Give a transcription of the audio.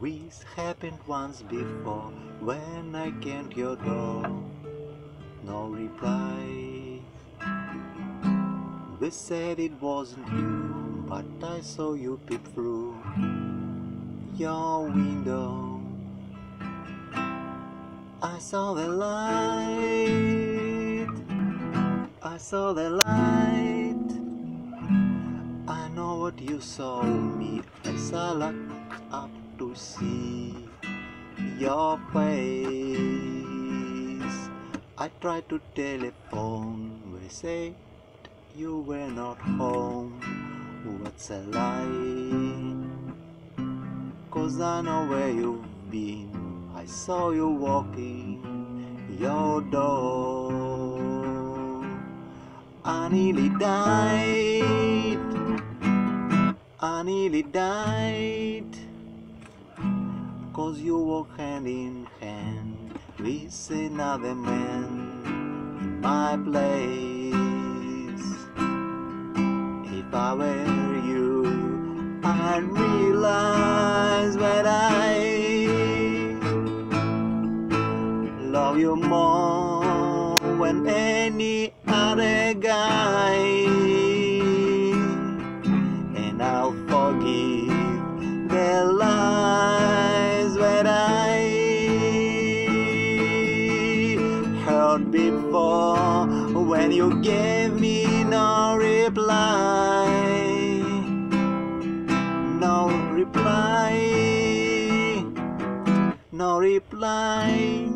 This happened once before when I came to your door. No reply. They said it wasn't you, but I saw you peep through your window. I saw the light. I saw the light. I know what you saw me I looked up to see your face. I tried to telephone, they said you were not home. What's a lie? Cause I know where you've been. I saw you walking your door. I nearly died. I nearly died. Cause you walk hand in hand with another man in my place. If I were you, I'd realize that I love you more than any other guy. And I'll forgive the out before when you gave me no reply. No reply. No reply.